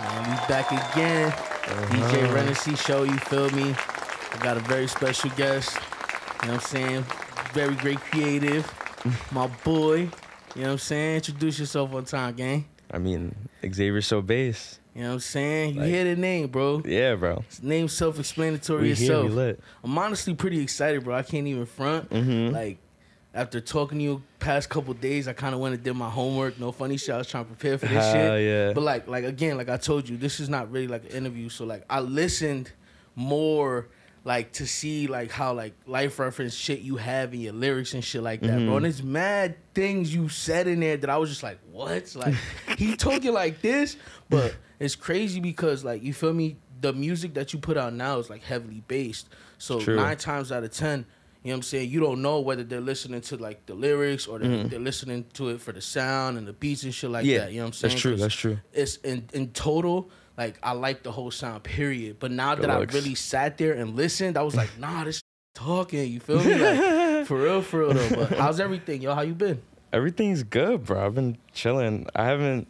Man, we back again. DJ Rennessy Show, you feel me? I got a very special guest. You know what I'm saying? Very great creative. My boy. You know what I'm saying? Introduce yourself one time, gang. I mean, Xaviersobased. You know what I'm saying? You Like- hear the name, bro. Yeah, bro. Name self-explanatory We here, itself. we lit. I'm honestly pretty excited, bro. I can't even front. Mhm. Like, after talking to you past couple days, I kind of went and did my homework. No funny shit. I was trying to prepare for this Hell shit. yeah. But like, like again, like I told you, this is not really like an interview. So like, I listened more like to see like how like life reference shit you have in your lyrics and shit like that, Mm-hmm. bro. And it's mad things you said in there that I was just like, what? Like he told you like this, but it's crazy because like you feel me. The music that you put out now is like heavily based. So True. nine times out of ten, you know what I'm saying? You don't know whether they're listening to like the lyrics or they're, mm-hmm. they're listening to it for the sound and the beats and shit like. Yeah, that. You know what I'm saying? that's true. that's true. It's in in total, like I like the whole sound, period. But now that. I really sat there and listened, I was like, nah, this talking, you feel me? Like for real, for real though. But how's everything, yo? How you been? Everything's good, bro. I've been chilling. I haven't,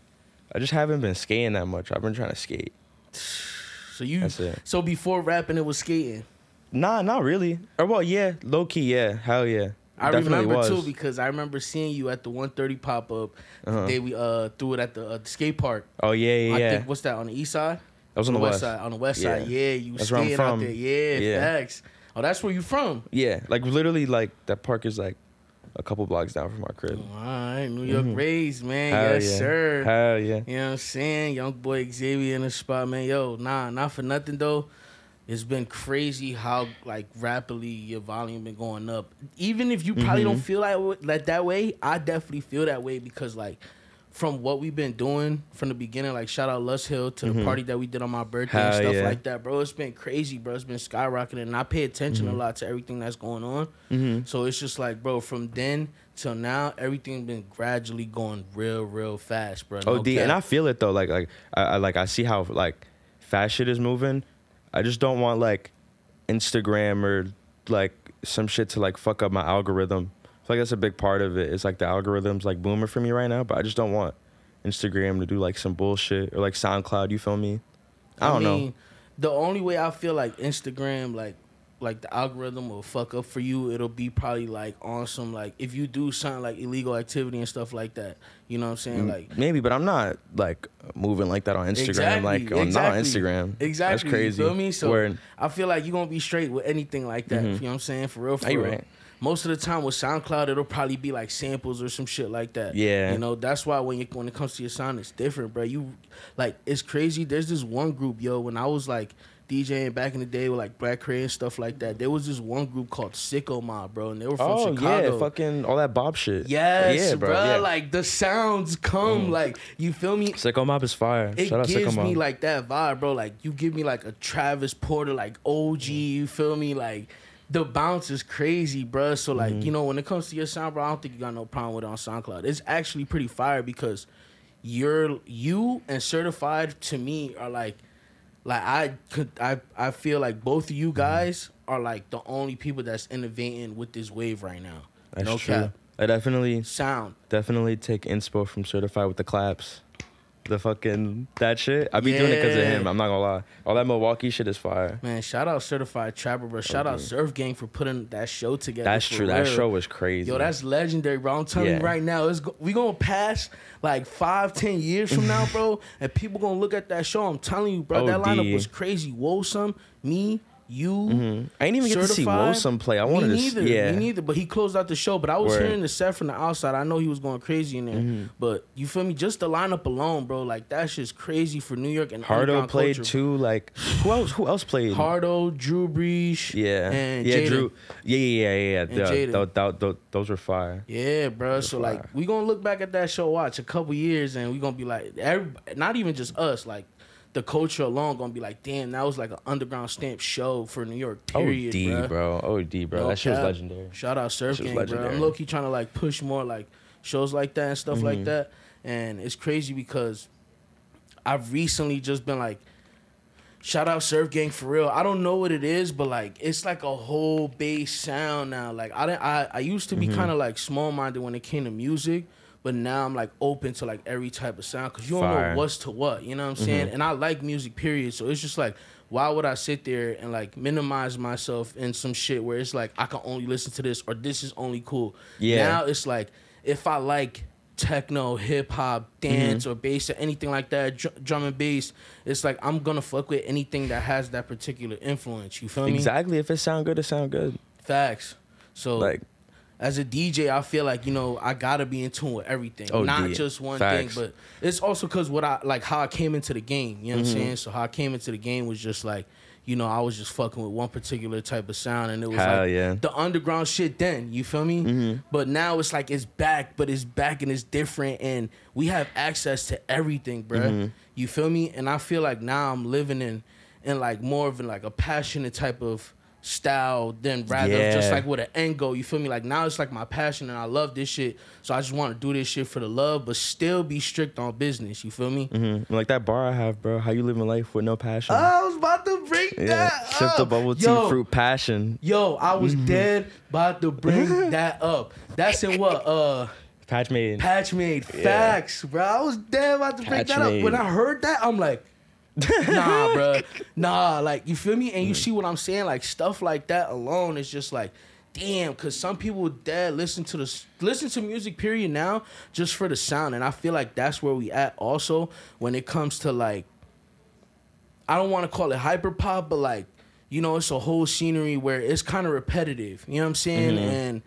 I just haven't been skating that much. I've been trying to skate. So you so before rapping it was skating. Nah, not really. Or well, yeah, low key, yeah, hell yeah. I Definitely remember was. too because I remember seeing you at the 130 pop up Uh-huh. the day we uh threw it at the, uh, the skate park. Oh yeah, yeah, I yeah. think what's that on the east side? I was on the west. side. On the west Yeah. side, yeah. You That's skating out there, yeah, Yeah. Facts. Oh, that's where you from. Yeah, like literally, like that park is like a couple blocks down from our crib. All right, New York Mhm. raised, man. Hell yes, yeah. sir. Hell yeah. You know what I'm saying? Young boy Xavier in the spot, man. Yo, nah, not for nothing though. It's been crazy how like rapidly your volume been going up. Even if you probably Mm-hmm. don't feel like like that way, I definitely feel that way because like from what we've been doing from the beginning, like shout out Lust Hill to the party that we did on my birthday and Mm-hmm. Stuff yeah. like that, bro. It's been crazy, bro. It's been skyrocketing, and I pay attention Mm-hmm. a lot to everything that's going on. So it's just like, bro, from then till now, everything has been gradually going real, real fast, bro. Oh, No D, and. I feel it though. Like, like I, I like I see how like fast shit is moving. I just don't want like Instagram or like some shit to like fuck up my algorithm. I feel like that's a big part of it. It's like the algorithm's like booming for me right now, but I just don't want Instagram to do like some bullshit or like SoundCloud. You feel me? I don't know. The only way I feel like Instagram, like, like the algorithm will fuck up for you. It'll be probably like on some like if you do something like illegal activity and stuff like that. You know what I'm saying? Like Maybe, but I'm not like moving like that on Instagram. Exactly, like on not on. Instagram. Exactly. That's crazy. You feel me? So Word. I feel like you're gonna be straight with anything like that. Mm-hmm. You know what I'm saying? For real, for real. right? Most of the time with SoundCloud, it'll probably be like samples or some shit like that. Yeah. You know, that's why when you when it comes to your sound, it's different, bro. You like it's crazy. There's this one group, yo, when I was like DJing back in the day with like Black Cray and stuff like that, there was this one group called Sicko Mob, bro, and they were from Oh Chicago. yeah, fucking all that Bob shit. Yes, yeah, bro. bro. yeah. Mm. Like the sounds come, like you feel me? Sicko Mob is fire. it Shout out gives Sicko Mob. me like that vibe, bro. Like you give me like a Travis Porter, like OG. You feel me? Like the bounce is crazy, bro. So like Mm-hmm. you know when it comes to your sound, bro, I don't think you got no problem with it on SoundCloud. It's actually pretty fire because you're you and certified to me are like like I could I I feel like both of you guys are like the only people that's innovating with this wave right now. That's no true. cap. I definitely Sound. definitely take inspo from Certified with the claps. The fucking that shit. I be doing it because of him. I'm not gonna lie. All that Milwaukee shit is fire. Man, shout out Certified Trapper, bro. Shout out Surf Gang for putting that show together. That's true. That show was crazy. Yo, that's legendary, bro. I'm telling Yeah. you right now, it's go- we gonna pass like five, ten years from now, bro, and people gonna look at that show. I'm telling you, bro, that lineup was crazy. Woesome, me, you. I ain't even get to see Certified. Wosum play. I wanted me to. neither. s- Yeah. Me neither. But he closed out the show. But I was Word. hearing the set from the outside. I know he was going crazy in there. Mm-hmm. But you feel me? Just the lineup alone, bro. Like that's just crazy for New York and Hardo played culture. too. Like who else? Who else played? Hardo, Drew Brees, Yeah. and yeah. Jada. Drew. Yeah. Yeah. Yeah. Yeah. And yeah. Tho- tho- tho- those were fire. Yeah, bro. So fire. like, we gonna look back at that show, watch a couple years, and we gonna be like, every, not even just us, like the culture alone, gonna be like, damn, that was like an underground stamp show for New York. Period, OD, bruh. bro. OD, bro. No that shit was legendary. Shout out Surf Gang, bro. I'm low key trying to like push more like shows like that and stuff Mm-hmm. like that, and it's crazy because I've recently just been like. Shout out Surf Gang for real. I don't know what it is, but like it's like a whole bass sound now. Like I didn't, I, I used to be Mm-hmm. kind of like small minded when it came to music, But now I'm like open to like every type of sound because you don't Fire. know what's to what. You know what I'm mm-hmm. saying? And I like music, period. So it's just like, why would I sit there and like minimize myself in some shit where it's like I can only listen to this or this is only cool. Yeah. Now it's like if I like techno, hip hop, mm-hmm. dance, or bass, or anything like that, dr- drum and bass, it's like I'm gonna fuck with anything that has that particular influence. You feel me? Exactly. If it sound good, it sound good. Facts. So Like as a DJ, I feel like you know I gotta be in tune with everything, OD. not just one Facts. thing. But it's also because what I like how I came into the game. You know what Mm-hmm. I'm saying? So how I came into the game was just like. You know, I was just fucking with one particular type of sound, and it was Hell like yeah. the underground shit. Then you feel me? Mm-hmm. But now it's like it's back, but it's back and it's different, and we have access to everything, bruh. Mm-hmm. You feel me? And I feel like now I'm living in, in like more of a, like a passionate type of style than rather just like with an end goal. You feel me? Like now it's like my passion and I love this shit. So I just want to do this shit for the love, but still be strict on business. You feel me? mhm. like that bar I have, bro. How you living life with no passion? I was about to bring yeah. that Sip the bubble tea Yo, fruit passion. Yo, I was Mm-hmm. dead about to bring that up. That's in what? Uh Patch made. Patch made facts, bro. I was dead about to bring Patch that up. When. I heard that, I'm like, nah, bro. Nah, like you feel me? And Mm. you see what I'm saying? Like stuff like that alone is just like, damn. Cause some people dead listen to the listen to music period now just for the sound, and I feel like that's where we at also when it comes to like, I don't want to call it hyper pop, but like, you know, it's a whole scenery where it's kind of repetitive. You know what I'm saying? Mm-hmm. And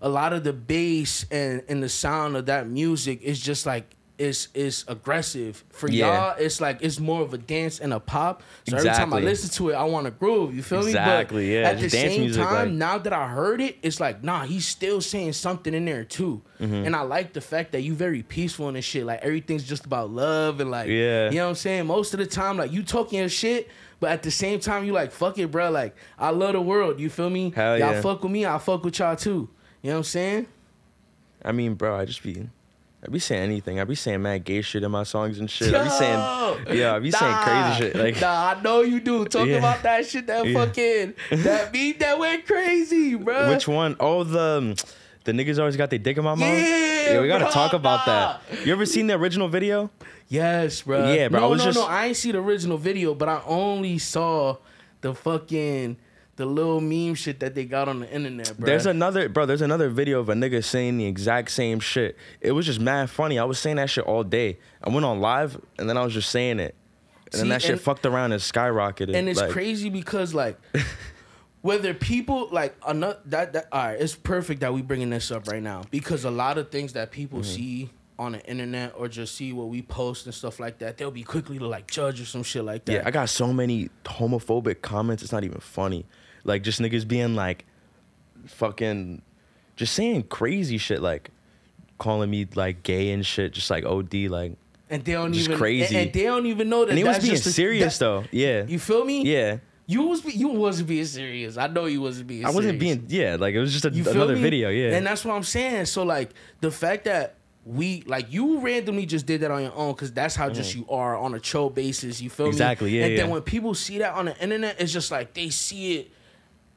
a lot of the bass and and the sound of that music is just like it's it's aggressive. For Yeah. y'all, it's like it's more of a dance and a pop. So every time I listen to it, I want to groove. You feel Exactly, me? Exactly. yeah, At the dance same music, time, like- now that I heard it, it's like nah, he's still saying something in there too. Mm-hmm. And I like the fact that you very peaceful and shit. Like everything's just about love and like Yeah. you know what I'm saying. Most of the time, like you talking your shit. But at the same time, you like fuck it, bro. Like I love the world. You feel me? Hell y'all yeah. fuck with me. I fuck with y'all too. You know what I'm saying? I mean, bro, I just be, I be saying anything. I be saying mad gay shit in my songs and shit. I be saying, yeah, I be saying crazy shit. Like, nah, I know you do. Talk Yeah. about that shit. That Yeah. fucking that beat that went crazy, bro. which one? Oh, the, the niggas always got their dick in my mouth. Yeah, we gotta bro, talk about nah. that. You ever seen the original video? Yes, bro. Yeah, bro, I No, was no, just- no. I ain't see the original video, but I only saw the fucking the little meme shit that they got on the internet, bro. There's another, bro. There's another video of a nigga saying the exact same shit. It was just mad funny. I was saying that shit all day. I went on live and then I was just saying it, and See, then that shit and- fucked around and skyrocketed. and it's like, crazy because like whether people like another that that all right it's perfect that we bringing this up right now because a lot of things that people Mm-hmm. see on the internet or just see what we post and stuff like that they'll be quickly to like judge or some shit like that Yeah, I got so many homophobic comments. It's not even funny. Like just niggas being like, fucking, just saying crazy shit. Like calling me like gay and shit. Just like OD. Like, and they don't just even crazy. and, and they don't even know that and he was being serious that- though. Yeah. you feel me yeah. you was be- you wasn't being serious i know you wasn't being I wasn't serious. being. Yeah. Like it was just a, another me? video. Yeah. And that's what I'm saying. So like the fact that we like you randomly just did that on your own because that's how just you are on a troll basis. You feel Mm. Exactly, me? yeah, And then when people see that on the internet, it's just like they see it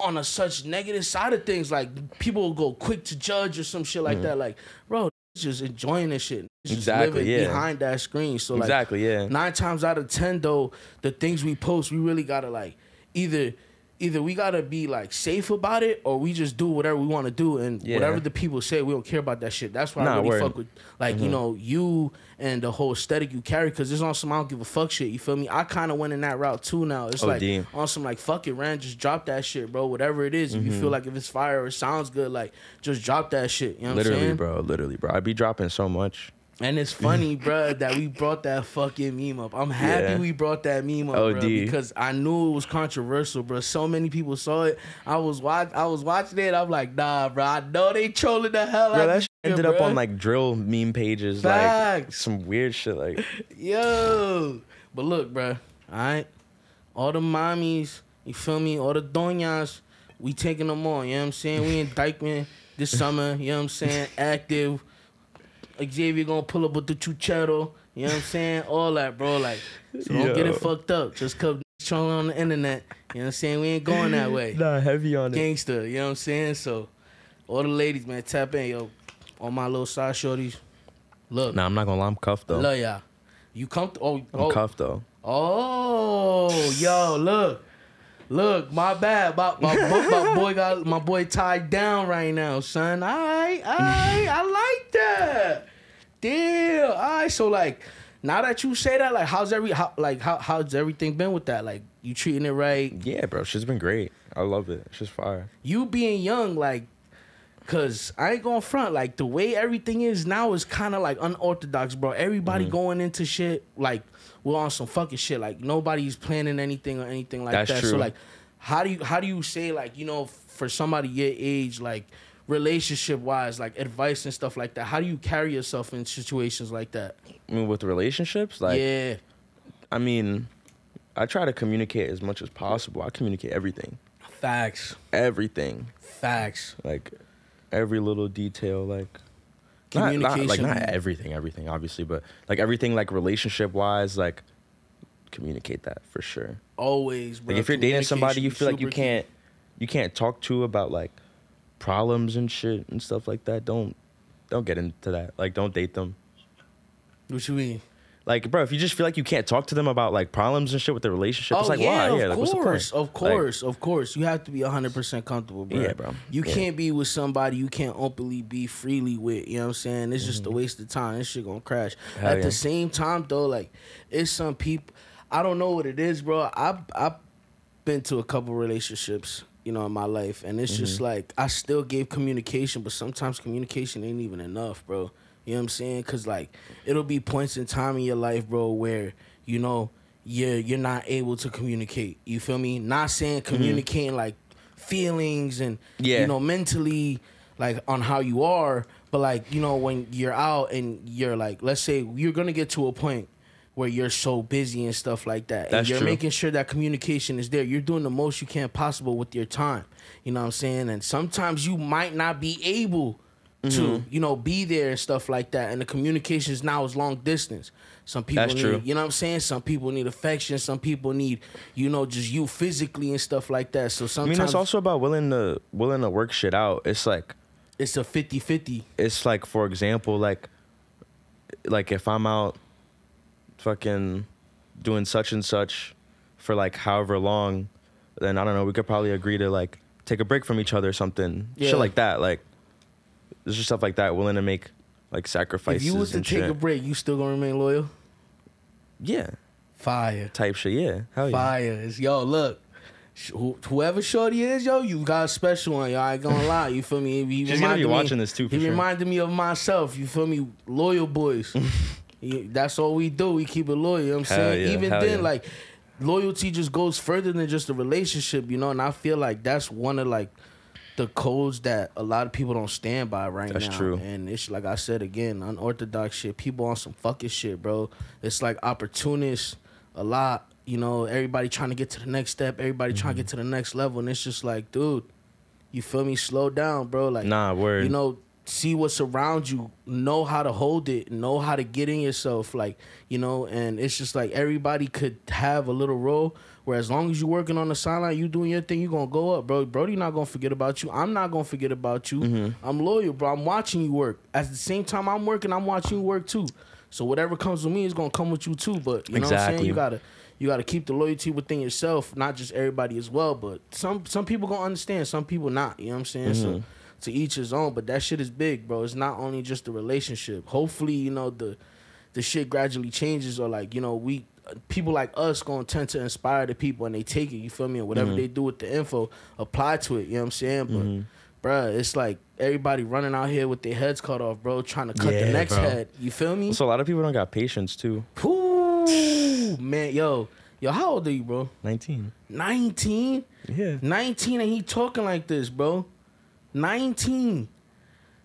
on a such negative side of things. Like people will go quick to judge or some shit like hmm. that. Like, bro, just enjoying this shit. Just. Exactly, living yeah. behind that screen. So like Exactly, yeah. nine times out of ten though, the things we post, we really gotta like either either we gotta be like safe about it or we just do whatever we want to do and Yeah. whatever the people say, we don't care about that shit. That's why I Nah, really word. fuck with like you mm-hmm. know you and the whole aesthetic you carry because it's on some I don't give a fuck shit. You feel me? I kind of went in that route too now. It's oh, like OD. on some like fuck it, Ran, just drop that shit, bro. Whatever it is, if you mm-hmm. feel like if it's fire or it sounds good, like just drop that shit. You know what I'm literally, bro. Literally, bro. I be dropping so much. And it's funny, bruh, that we brought that fucking meme up. I'm happy Yeah. we brought that meme up, OD. bruh, because I knew it was controversial, bruh. So many people saw it. I was watch, I was watching it. I'm like, nah, bruh. I know they trolling the hell Bro, out that shit ended up on like drill meme pages, like some weird shit. Like, Yo. But look, bruh, all right? All the mommies, you feel me? All the doñas, we taking them on, you know what I'm saying? We in Dyckman this summer, you know what I'm saying? Active. Xavier gonna pull up with the chuchero, you know what I'm saying? All that, bro. Like, so don't get it fucked up. Just cause trolling on the internet, you know what I'm saying? We ain't going that way. nah, heavy on it. Gangster, you know what I'm saying? So, all the ladies, man, tap in, yo. All my little side shorties, Look, Nah, I'm not gonna lie. I'm cuffed though. love ya. You come. oh, I'm oh, cuffed though. Oh, yo, look, look, my bad, my, my, bo- my boy got my boy tied down right now, son. I, I, I like that. Damn. All right, so like, now that you say that, like, how's every, how, like, how, how's everything been with that? Like, you treating it right? Yeah, bro. She's been great. I love it. She's fire. You being young, like, cause I ain't going front. Like the way everything is now is kind of like unorthodox, bro. Everybody Mm-hmm. going into shit like we're on some fucking shit. Like nobody's planning anything or anything like That's that. So like, how do you how do you say like you know for somebody your age like relationship wise like advice and stuff like that? How do you carry yourself in situations like that? I mean, with relationships, like, yeah, I mean, I try to communicate as much as possible. I communicate everything, facts, everything, facts. like every little detail, like. Not, not, like not everything, everything, obviously, but like everything, like relationship wise, like communicate that for sure. Always, bro. Like if you're dating somebody you feel like you can't you can't talk to about like problems and shit and stuff like that, don't don't get into that. Like don't date them. What you mean? Like bro, if you just feel like you can't talk to them about like problems and shit with their relationship, it's like Oh, yeah, why? Yeah, of like what's the point? course, of Like, course, of course. You have to be hundred percent comfortable, bro. Yeah, bro. You Yeah. can't be with somebody you can't openly be freely with. You know what I'm saying? It's just a waste of time. This shit gonna crash. Mm-hmm. Hell At yeah. the same time, though, like it's some people. I don't know what it is, bro. I've I've been to a couple relationships, you know, in my life, and it's just Mm-hmm. like I still gave communication, but sometimes communication ain't even enough, bro. You know what I'm saying? Cause like it'll be points in time in your life, bro, where you know you're you're not able to communicate. You feel me? Not saying communicating like feelings and Mm-hmm. Yeah. you know mentally like on how you are, but like you know when you're out and you're like, let's say you're gonna get to a point where you're so busy and stuff like that. and you're true. making sure that communication is there. You're doing the most you can possible with your time. You know what I'm saying? And sometimes you might not be able to, Mm-hmm. you know, be there and stuff like that. And the communications now is long distance. Some people That's need, true. you know what I'm saying? Some people need affection. Some people need, you know, just you physically and stuff like that. So sometimes I mean, it's also about willing to willing to work shit out. It's like it's a 50-50. it's like for example, like like if I'm out fucking doing such and such for like however long, then I don't know, we could probably agree to like take a break from each other or something. Yeah. Shit like that. Like there's just stuff like that, willing to make like sacrifices. If you was to take shit. a break, you still gonna remain loyal? yeah. Fire. Type shit, yeah. Hell yeah. Fire. It's, yo, look. Whoever Shorty is, yo, you got a special one. Yo, I ain't gonna lie. You feel me? He She's gonna be reminded me- watching this too, for he sure. reminded me of myself. You feel me? Loyal boys. Yeah, That's all we do. We keep it loyal. You know what I'm Hell saying? yeah, Even then, yeah. like loyalty just goes further than just a relationship, you know. And I feel like that's one of like the codes that a lot of people don't stand by right That's now. true. And it's like I said again, unorthodox shit. People on some fucking shit, bro. It's like opportunists a lot. You know, everybody trying to get to the next step. Everybody trying Mm-hmm. to get to the next level, and it's just like, dude, you feel me? Slow down, bro. Like, Nah, word. you know see what's around you know how to hold it know how to get in yourself like you know and it's just like everybody could have a little role where as long as you're working on the sideline you doing your thing you gonna go up bro brody not gonna forget about you i'm not gonna forget about you Mm-hmm. i'm loyal bro i'm watching you work at the same time i'm working i'm watching you work too so whatever comes with me is gonna come with you too but you know what i'm saying you gotta you got to keep the loyalty within yourself, not just everybody as well. But some some people gonna understand, some people not. You know what I'm saying? Mm-hmm. So to each his own. But that shit is big, bro. It's not only just the relationship. Hopefully, you know the the shit gradually changes, or like you know we people like us gonna tend to inspire the people and they take it. You feel me? And whatever Mm-hmm. they do with the info, apply to it. You know what I'm saying? But. Bruh, it's like everybody running out here with their heads cut off, bro, trying to cut the next bro. head. You feel me? So a lot of people don't got patience too. Ooh, man, yo, yo, how old are you, bro? 19. 19? Yeah. 19 and he talking like this, bro. 19.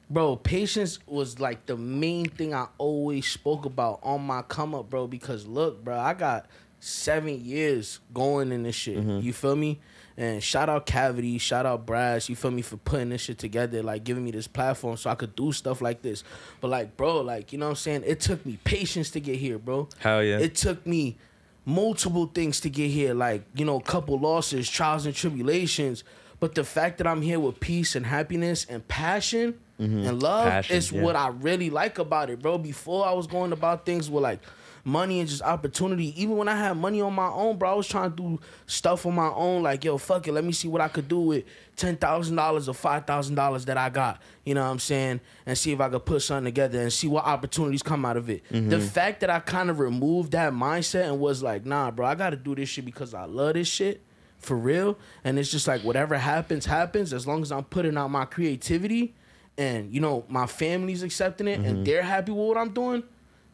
Bro, patience was like the main thing I always spoke about on my come up, bro. Because look, bro, I got seven years going in this shit. Mm-hmm. You feel me? And shout out Cavity, shout out Brass, you feel me, for putting this shit together, like giving me this platform so I could do stuff like this. But like, bro, like, you know what I'm saying? It took me patience to get here, bro. Hell yeah. It took me multiple things to get here, like, you know, a couple losses, trials and tribulations. But the fact that I'm here with peace and happiness and passion, mm-hmm. And love Passion, is yeah. what I really like about it, bro. Before I was going about things with like money and just opportunity. Even when I had money on my own, bro, I was trying to do stuff on my own. Like, yo, fuck it, let me see what I could do with ten thousand dollars or five thousand dollars that I got. You know what I'm saying? And see if I could put something together and see what opportunities come out of it. The mm-hmm. fact that I kind of removed that mindset and was like, nah, bro, I got to do this shit because I love this shit for real. And it's just like whatever happens, happens. As long as I'm putting out my creativity and you know my family's accepting it Mm-hmm. and they're happy with what I'm doing,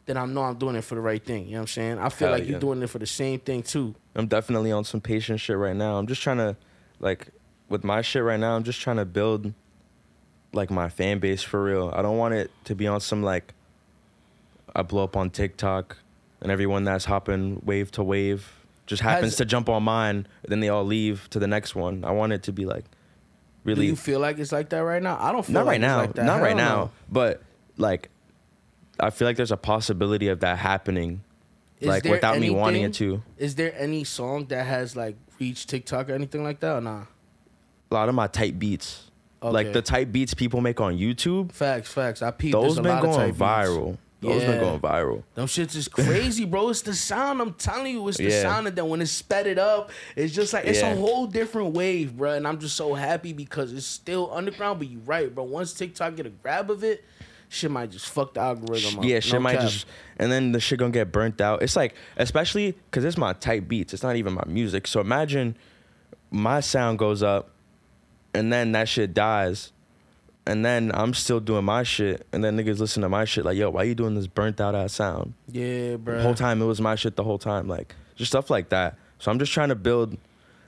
then I know I'm doing it for the right thing. You know what I'm saying? I feel Hell like yeah. you're doing it for the same thing too. I'm definitely on some patient shit right now. I'm just trying to, like, with my shit right now, I'm just trying to build, like, my fan base for real. I don't want it to be on some, like, I blow up on TikTok and everyone that's hopping wave to wave just happens Has- to jump on mine, then they all leave to the next one. I want it to be, like, Do really. you feel like it's like that right now? I don't feel not like right it's now. like that. not right Hell now. no. But, like, I feel like there's a possibility of that happening, Is like, without me wanting it to. Is there any song that has like reached TikTok or anything like that or nah? A lot of my type beats. Like the type beats people make on YouTube, Facts, facts. I peeped. those been going type beats. Those been going viral. Them shits is crazy, bro. It's the sound. I'm telling you, it's the Yeah. sound of that when it's sped it up. It's just like it's Yeah. a whole different wave, bro. And I'm just so happy because it's still underground. But you're right, bro. Once TikTok get a grab of it, shit might just fuck the algorithm up. Yeah, shit No might cap. just, and then the shit gonna get burnt out. It's like, especially because it's my type beats. It's not even my music. So imagine my sound goes up, and then that shit dies, and then I'm still doing my shit, and then niggas listen to my shit like, yo, why you doing this burnt out ass sound? Yeah, bro. The whole time it was my shit the whole time, like just stuff like that. So I'm just trying to build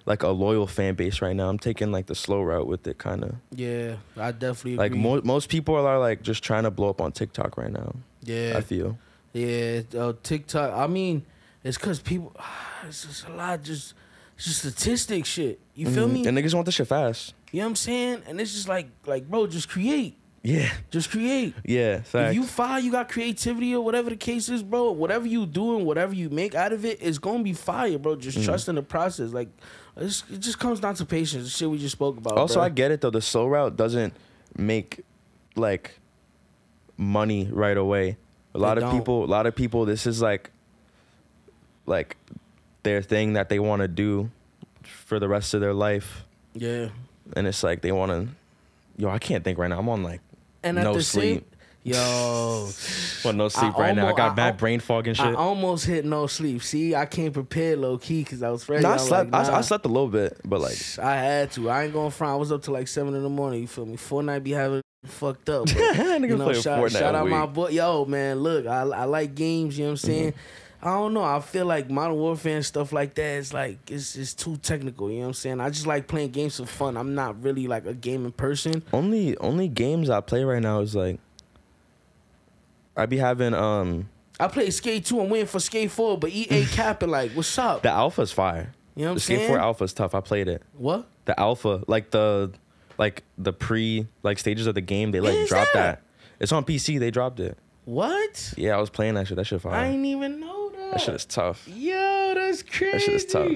like a loyal fan base right now. I'm taking like the slow route with it, kind of. Yeah, I definitely Like agree. mo- most people are like just trying to blow up on TikTok right now. yeah, I feel. yeah. Uh, TikTok. I mean, it's because people. It's just a lot. Just, just statistic shit. You feel Mhm. me? And niggas want the shit fast. You know what I'm saying? And it's just like, like, bro, just create. Yeah, Just create. yeah. Facts. If you fire, you got creativity or whatever the case is, bro. Whatever you do and whatever you make out of it, it is gonna be fire, bro. Just Mm-hmm. trust in the process. Like, it's, it just comes down to patience. The shit we just spoke about. also, bro. I get it though. The slow route doesn't make like money right away. A lot It of don't. people, a lot of people, this is like like their thing that they want to do for the rest of their life, yeah. And it's like they want to. Yo, I can't think right now. I'm on like And no sleep. same, yo, on no sleep right now. I got I bad al- brain fog and shit. I almost hit no sleep. See, I came prepared low key because I was ready. No, I slept. like, I, nah. I slept a little bit, but like I had to. I ain't going front. I was up to like seven in the morning. You feel me? Fortnite be having fucked up. But, you know, shout, shout out my boy. Yo, man, look, I, I like games. You know what I'm mm-hmm. saying? I don't know. I feel like Modern Warfare and stuff like that is like it's it's too technical. You know what I'm saying? I just like playing games for fun. I'm not really like a gaming person. only only games I play right now is like I be having um I play Skate 2 and waiting for Skate 4, but EA capping like, what's up? the alpha's fire. you know what I'm The Skate saying? 4 alpha's tough. I played it. what? The alpha, like the like the pre like stages of the game, they like dropped that? that? It's on PC. They dropped it. What? Yeah, I was playing that shit. That shit fire. I ain't even know that. shit is tough. Yo, that's crazy. That shit is tough.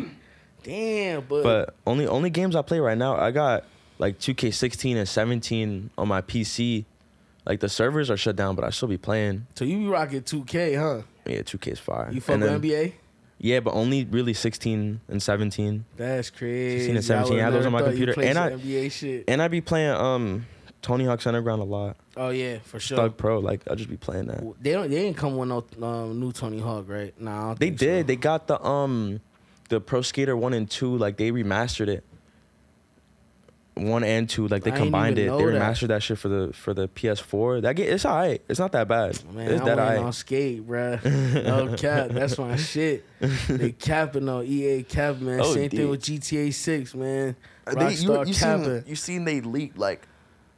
Damn, but, But only only games I play right now, I got like 2K16 and 17 on my PC. Like the servers are shut down, but I still be playing. so you be rocking 2K, huh? Yeah, 2K is fire. You fuck with NBA? Yeah, but only really 16 and 17. That's crazy. 16 and 17, I those on my would've never thought you computer, and I- NBA shit. And I be playing um Tony Hawk's Underground a lot. Oh yeah, for sure. Thug Pro, like I'll just be playing that. They don't. They didn't come with no um, new Tony Hawk, right? Nah, I They think so. did. They got the um the Pro Skater 1 and 2, like they remastered it. 1 and 2, like they I combined it. They know that. remastered that. shit for the for the PS4. That get it's alright. It's not that bad. Man, it's I'm that waiting alright. on skate, bruh. No cap, that's my shit. They capping on EA cap, man. Oh, Same thing with GTA Six, man. Uh, They- you, Rockstar you capping. seen you seen they leaked like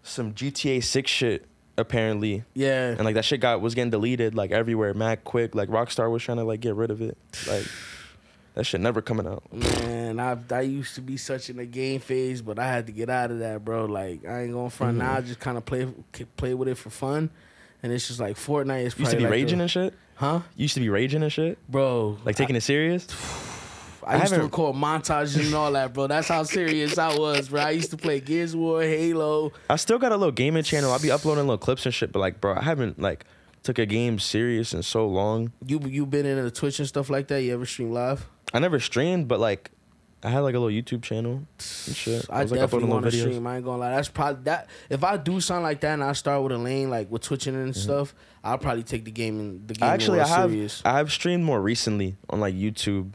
some GTA 6 shit apparently. yeah, And like that shit got was getting deleted like everywhere, mad quick. Like Rockstar was trying to like get rid of it. Like that shit never coming out. man. I I used to be such in the game phase, but I had to get out of that, bro. Like I ain't going front Mm-hmm. now. I just kind of play play with it for fun, and it's just like Fortnite is You used to be like raging the- and shit. huh, You used to be raging and shit. bro? Like taking it serious. I used to record montages and all that, bro. That's how serious I was, bro. I used to play Gears War, Halo. I still got a little gaming channel. I'll be uploading little clips and shit, but like, bro, I haven't like took a game serious in so long. You you been into the Twitch and stuff like that? You ever stream live? I never streamed, but like, I had like a little YouTube channel and shit. I, was like definitely want to stream. I ain't gonna lie. That's probably that. If I do something like that and I start with a lane like with twitching and mm-hmm. stuff, I'll probably take the game and the game. Actually, I have serious. I have streamed more recently on like YouTube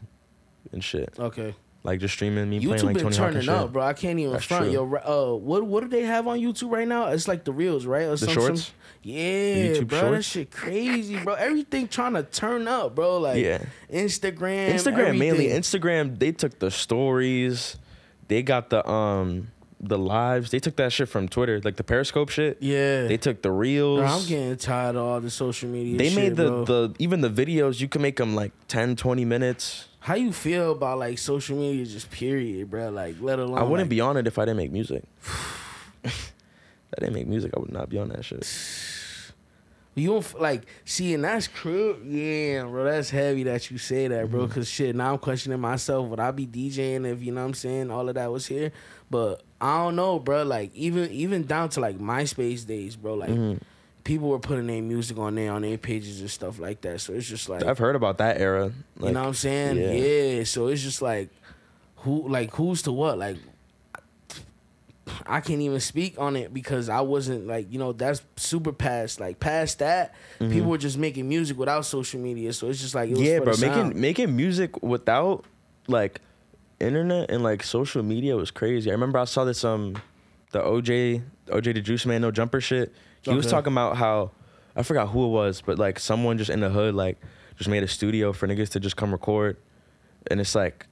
and shit. Okay, Like just streaming me playing YouTube like been Tony Hawk and turning shit. up, bro. I can't even That's front. true. Yo, uh, what what do they have on YouTube right now? It's like the reels, right? Or The some- shorts? some- yeah, YouTube bro. That shorts? shit crazy, bro. Everything trying to turn up, bro. Like Yeah. Instagram, Instagram mainly. everything. Instagram, they took the stories, they got the um the lives. They took that shit from Twitter, like the Periscope shit. Yeah, They took the reels. Bro, I'm getting tired of all the social media. they shit, made the bro. the even the videos. You can make them like 10, 20 minutes. How you feel about like social media, just period, bro? Like, let alone. I wouldn't like, be on it if I didn't make music. if I didn't make music, I would not be on that shit. You don't like see, and that's true. Yeah, bro, that's heavy that you say that, Mm-hmm. bro. Cause shit, now I'm questioning myself. Would I be DJing if you know what I'm saying? All of that was here, but I don't know, bro. Like even even down to like MySpace days, bro. Like Mm-hmm. people were putting their music on there on their pages and stuff like that. So it's just like I've heard about that era. Like, you know what I'm saying? yeah. Yeah. So it's just like who like who's to what? Like I can't even speak on it because I wasn't like, you know, that's super past like past that. People were just making music without social media. So it's just like it was yeah, bro. Making sound. making music without like internet and like social media was crazy. I remember I saw this um the OJ OJ the Juice Man No Jumper shit. He was talking about how I forgot who it was, but like someone just in the hood like just made a studio for niggas to just come record, and it's like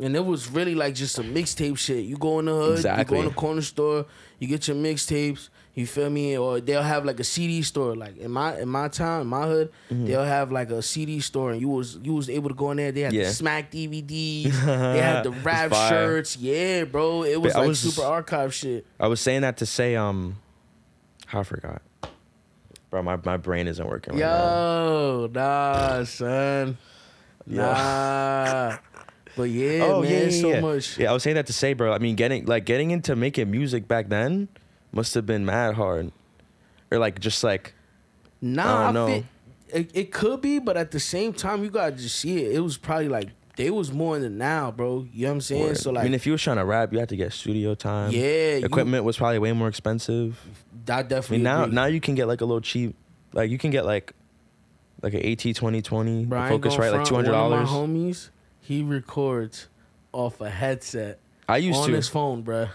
And it was really like just some mixtape shit. You go in the hood, Exactly. you go in the corner store, you get your mixtapes. You feel me? Or they'll have like a CD store. Like in my in my town, in my hood, Mm-hmm. they'll have like a CD store, and you was you was able to go in there. They had Yeah. the Smack DVDs, they had the rap shirts. Yeah, bro, it was I like was super archive shit. I was saying that to say um, I forgot, bro. My my brain isn't working right now. Yo, nah, son, nah. But oh, yeah, man, yeah, so Oh, yeah. much. Yeah, I was saying that to say, bro. I mean, getting like getting into making music back then must have been mad hard, or like just like Nah, I I fit, it, it could be, but at the same time, you gotta just see it. It was probably like they was more in the now, bro. You know what I'm saying? Word. So like, I mean, if you was trying to rap, you had to get studio time. yeah, you- equipment was probably way more expensive. I I definitely mean, now agree. now you can get like a little cheap, like you can get like like an AT twenty twenty Focusrite, like two hundred dollars. My homies, he records off a headset I used on to. his phone, bro.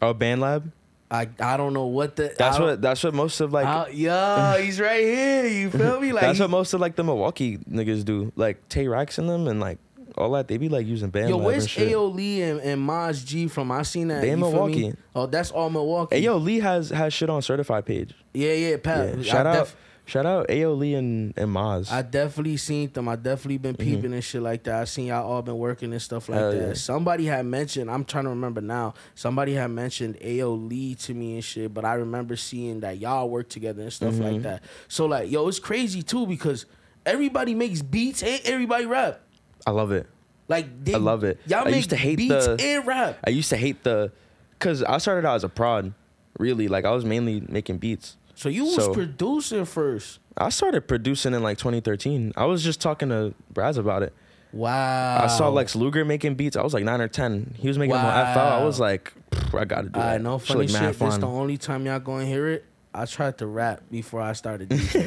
Oh, BandLab. I I don't know what the. That's what that's what most of like. I- yo, he's right here. You feel me? Like that's what most of like the Milwaukee niggas do. Like Tay Racks in them and like all that. They be like using BandLab Yo, where's. Ao Lee and, and Maj G from? I seen that. They in you feel me? Milwaukee. Oh, that's all Milwaukee. Yo, Lee has has shit on certified page. Yeah, yeah, Pat. Yeah. I Shout out, def- shout out Ao Lee and and Maz. I definitely seen them. I definitely been Mm-hmm. peeping and shit like that. I seen y'all all been working and stuff like Hell that. yeah. Somebody had mentioned. I'm trying to remember now. Somebody had mentioned Ao Lee to me and shit. But I remember seeing that y'all work together and stuff Mm-hmm. like that. So like, yo, it's crazy too because everybody makes beats and everybody rap. I love it. Like they, I love it. Y'all I make used to hate beats the- and rap. I used to hate the, cause I started out as a prod, really. Like I was mainly making beats. So you was So- producing first. I started producing in like 2013. I was just talking to Braz about it. Wow. I saw Lex Luger making beats. I was like nine or ten. He was making them on FL. I was like, "Pff, I gotta do I that. know Shit funny shit. mad This the only time y'all gonna hear it. I tried to rap before I started you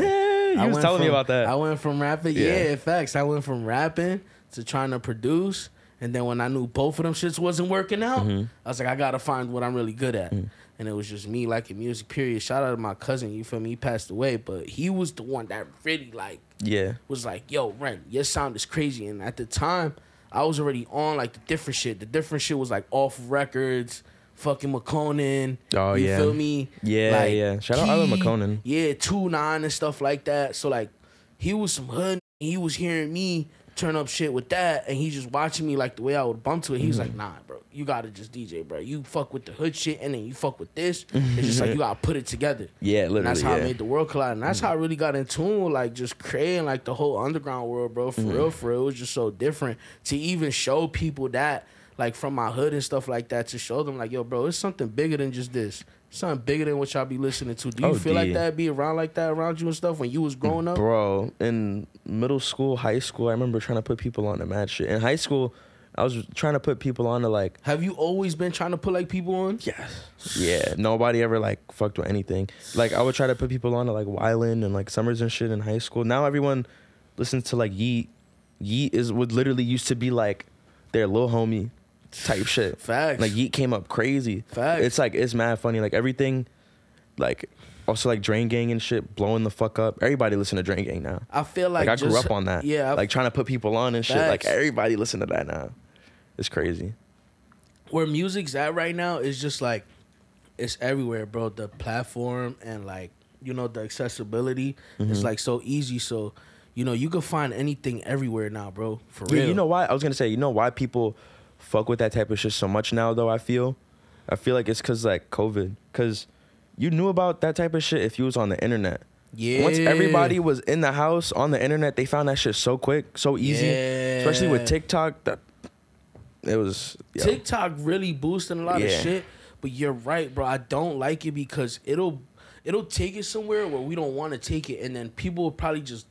I was telling me about that. I went from rapping, yeah. Yeah. facts. I went from rapping to trying to produce, and then when I knew both of them shits wasn't working out, Mm-hmm. I was like, I gotta find what I'm really good at. Mm. And it was just me liking music. Period. Shout out to my cousin. You feel me? He passed away, but he was the one that really like yeah. was like, "Yo, Ren, your sound is crazy." And at the time, I was already on like the different shit. The different shit was like off records, fucking McConan. Oh, you yeah. feel me? Yeah, yeah. Shout out Isla Key, McConan. Yeah, two nine and stuff like that. So like, he was some hood. He was hearing me turn up shit with that, and he just watching me like the way I would bump to it. He was Mm-hmm. like, "Nah, you gotta just DJ, bro. You fuck with the hood shit, and then you fuck with this. It's just like you gotta put it together. Yeah, And literally. that's how yeah. I made the world collide, and that's mm. how I really got in tune with like just creating like the whole underground world, bro. For mm. real, for real, it was just so different to even show people that, like from my hood and stuff like that, to show them like, yo, bro, it's something bigger than just this. Something bigger than what y'all be listening to. Do you Oh, feel like that be around like that around you and stuff when you was growing up? Bro, in middle school, high school, I remember trying to put people on the mad shit. In high school, I was trying to put people on to like, Have you always been trying to put like people on? yes, yeah. Nobody ever like fucked with anything. Like I would try to put people on to like Whyland and like Summrs and shit in high school. Now everyone listens to like Yeat. Yeat is would literally used to be like their little homie type shit. Facts. Like Yeat came up crazy. Facts. It's like it's mad funny. Like everything, like also like Drain Gang and shit blowing the fuck up. Everybody listen to Drain Gang now. I feel Like, like, I grew up on that. Yeah, I- like trying to put people on and shit. Like everybody listen to that now. It's crazy. where music's at right now is just like it's everywhere, bro. The platform and like you know the accessibility Mm-hmm. is like so easy. So you know you can find anything everywhere now, bro. For Yeah, real. you know why? I was gonna say, you know why people fuck with that type of shit so much now though, I feel? I feel like it's cause like COVID. Cause you knew about that type of shit if you was on the internet. Yeah. Once everybody was in the house on the internet, they found that shit so quick, so easy. Yeah. Especially with TikTok. That it was yo. TikTok really boosting a lot of shit. But you're right, bro. I don't like it because it'll it'll take it somewhere where we don't want to take it, and then people will probably just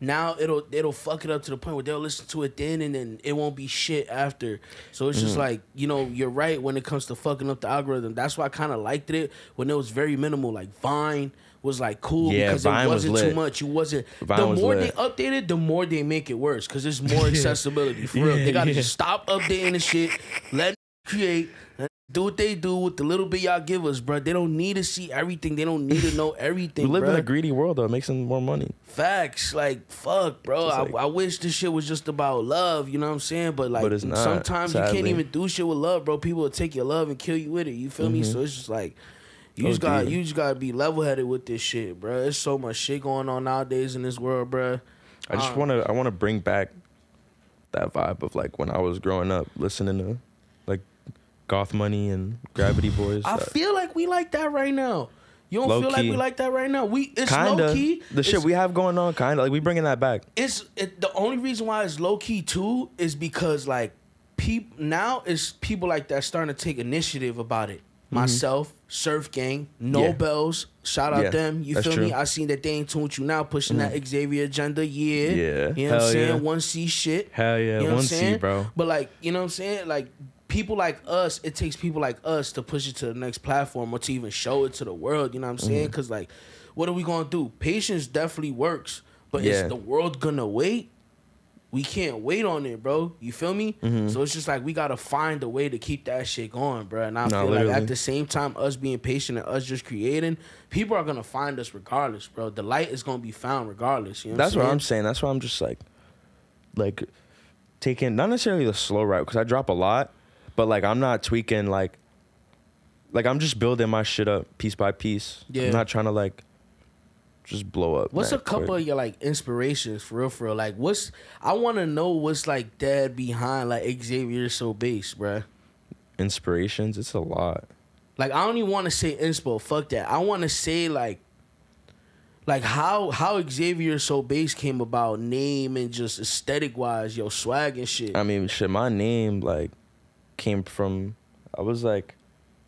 now it'll it'll fuck it up to the point where they'll listen to it then, and then it won't be shit after. So it's just Mm-hmm. like you know you're right when it comes to fucking up the algorithm. That's why I kind of liked it when it was very minimal. Like Vine was like cool Yeah, because Vine it was wasn't too much. You wasn't. Vine the more lit. they update it, the more they make it worse because there's more accessibility. For real, they gotta just stop updating the shit. Let create. let Do what they do with the little bit y'all give us, bro. They don't need to see everything. They don't need to know everything. We live bruh. in a greedy world though, it makes them more money. Facts, like fuck, bro. Just I, I wish this shit was just about love. You know what I'm saying? But like, But not, sometimes you can't even do shit with love, bro. People will take your love and kill you with it. You feel me? Mm-hmm. So it's just like. You Oh, just got you just gotta be level headed with this shit, bro. There's so much shit going on nowadays in this world, bro. I just um, want to I want to bring back that vibe of like when I was growing up listening to like Goth Money and Gravity Boys. I That- feel like we like that right now. You don't Low feel like we like that right now. We it's kinda low key. the shit we have going on, kind of like we bringing that back. it's it, the only reason why it's low key too is because like people now it's people like that starting to take initiative about it. Myself, Surf Gang, No Mm-hmm. Yeah. Bells, shout out Yeah, them. You feel me? true. Mm-hmm. I seen that they ain't tune with you now, pushing that Xavier agenda. Yeah, Yeah. You know what I'm Hell saying? yeah. One C shit. Hell yeah, You know what I'm one C, saying? bro. But like, you know what I'm saying? Like people like us, it takes people like us to push it to the next platform or to even show it to the world. You know what I'm Mm-hmm. saying? Because like, what are we gonna do? Patience definitely works, but Yeah. is the world gonna wait? We can't wait on it, bro. You feel me? Mm-hmm. So it's just like we gotta find a way to keep that shit going, bro. And I feel like at the same time, us being patient and us just creating, people are gonna find us regardless, bro. The light is gonna be found regardless. You know That's what what I'm I'm saying. That's why I'm just like, like, taking not necessarily the slow route because I drop a lot, but like I'm not tweaking like, like I'm just building my shit up piece by piece. Yeah. I'm not trying to like, just blow up. What's a couple quick. of your like inspirations for real, for real? Like, what's I want to know what's like dead behind like Xaviersobased, bruh. inspirations? It's a lot. Like, I don't even want to say inspo. Fuck that. I want to say like, like how how Xaviersobased came about, name and just aesthetic wise, yo swag and shit. I mean, shit. My name like came from. I was like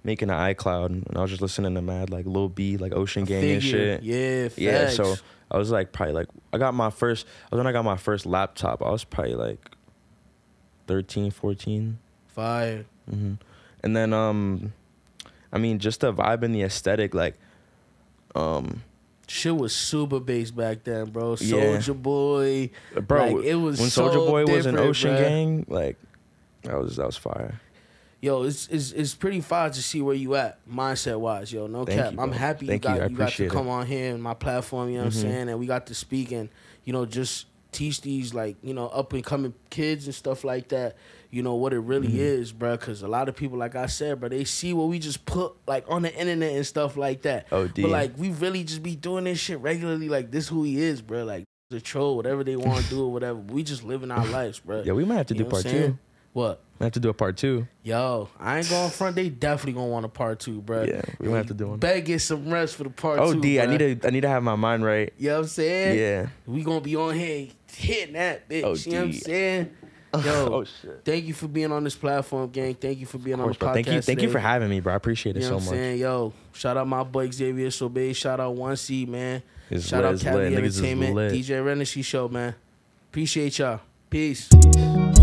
making an iCloud, and I was just listening to mad like Lil B, like Ocean Gang and shit. Yeah, facts. Yeah, so I was like probably like I got my first I was when I got my first laptop. I was probably like 13, 14. fire. hmm And then um I mean just the vibe and the aesthetic like um Shit was super bass back then, bro. Yeah. Soldier Boy. bro Like, it was when so Soldier Boy was an Ocean bruh. Gang like that was that was fire. Yo, it's, it's it's pretty fire to see where you at mindset wise, yo. No Thank cap. you, I'm happy Thank you you. got I you, got to appreciate it. come on here and my platform, you know what Mhm. I'm saying? And we got to speak and, you know, just teach these like, you know, up and coming kids and stuff like that, you know, what it really Mm-hmm. is, bro. Cause a lot of people, like I said, bro, they see what we just put like on the internet and stuff like that. Oh, But like we really just be doing this shit regularly, like this who he is, bro. Like the troll, whatever they want to do or whatever. We just living our lives, bro. Yeah, we might have to You do part what two. What? We have to do a part two. Yo, I ain't going front. They definitely gonna want a part two, bro. Yeah, we gonna have to do one. Better get some rest for the part Oh, two. D, I need to I need to have my mind right. You know what I'm saying? Yeah. We gonna be on here hitting that bitch. Oh, you know what I'm saying? Oh, Yo, Oh, shit. thank you for being on this platform, gang. Thank you for being Of on course, the bro. podcast. Thank you, thank you for having me, bro. I appreciate it You know so what I'm much. saying? Yo, shout out my boy Xavier Sobe. Shout out One C, man. It's shout lit, out Cali lit. Niggas is Entertainment. DJ Rennessy Show, man. Appreciate y'all. Peace. Peace.